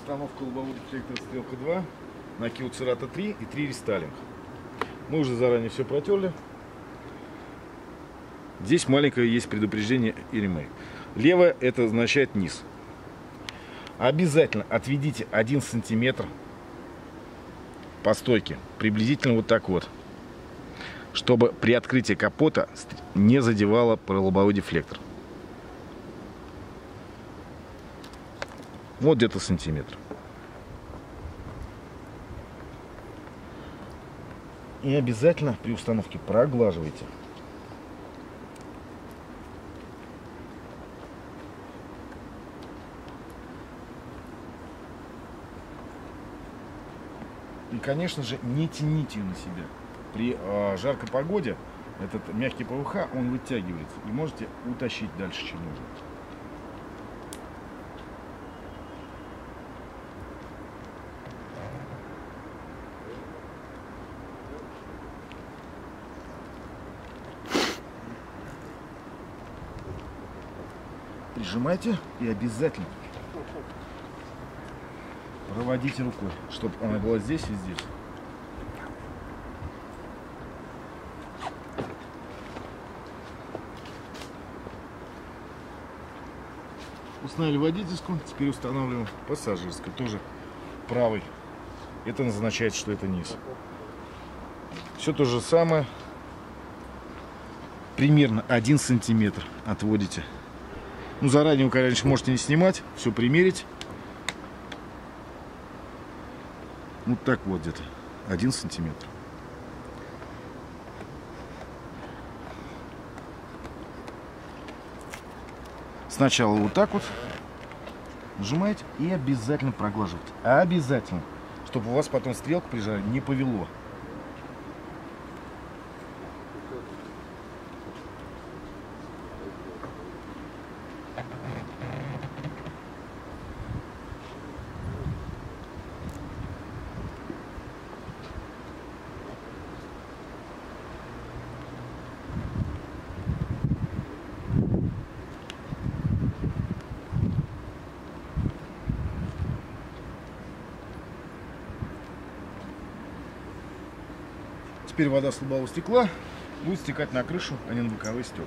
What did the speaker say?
Установка лобового дефлектора стрелка 2 на Kia Cerato 3 и 3 рестайлинг. Мы уже заранее все протерли. Здесь маленькое есть предупреждение и ремейк. Левое это означает низ. Обязательно отведите 1 сантиметр по стойке. Приблизительно вот так вот. Чтобы при открытии капота не задевало лобовой дефлектор. Вот где-то сантиметр. И обязательно при установке проглаживайте. И, конечно же, не тяните ее на себя. При э, жаркой погоде этот мягкий ПВХ, он вытягивается. И можете утащить дальше, чем нужно. Прижимайте и обязательно проводите рукой, чтобы она была здесь и здесь. Установили водительскую, теперь устанавливаем пассажирскую, тоже правый. Это означает, что это низ. Все то же самое, примерно 1 сантиметр отводите. Ну, заранее вы, конечно, можете не снимать, все примерить. Вот так вот где-то. Один сантиметр. Сначала вот так вот нажимаете и обязательно проглаживаете. Обязательно. Чтобы у вас потом стрелку при жаре не повело. Теперь вода с лобового стекла будет стекать на крышу, а не на боковые стекла.